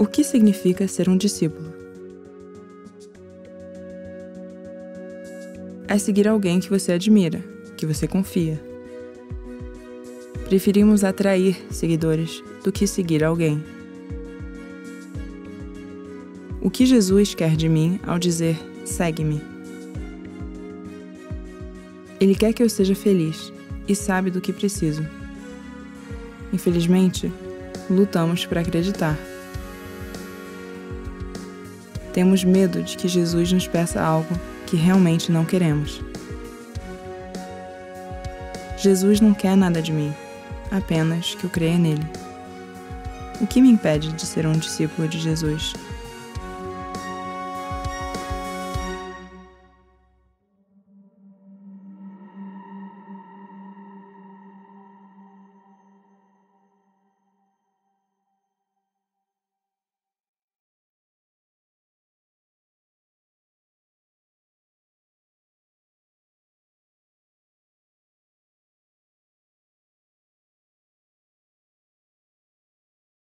O que significa ser um discípulo? É seguir alguém que você admira, que você confia. Preferimos atrair seguidores do que seguir alguém. O que Jesus quer de mim ao dizer segue-me? Ele quer que eu seja feliz e sabe do que preciso. Infelizmente, lutamos para acreditar. Temos medo de que Jesus nos peça algo que realmente não queremos. Jesus não quer nada de mim, apenas que eu creia nele. O que me impede de ser um discípulo de Jesus?